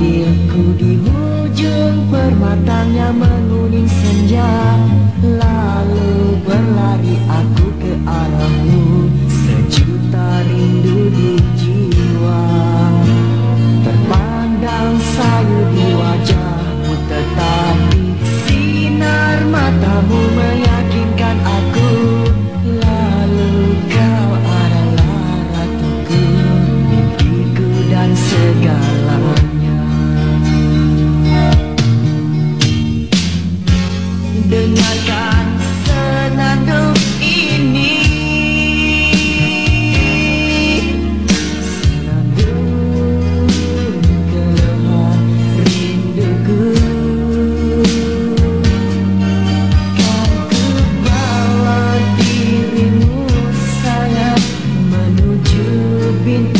điềm thu đi dengarkan senandung ini. Senandung keluar rinduku kan ku dirimu sangat menuju bintang.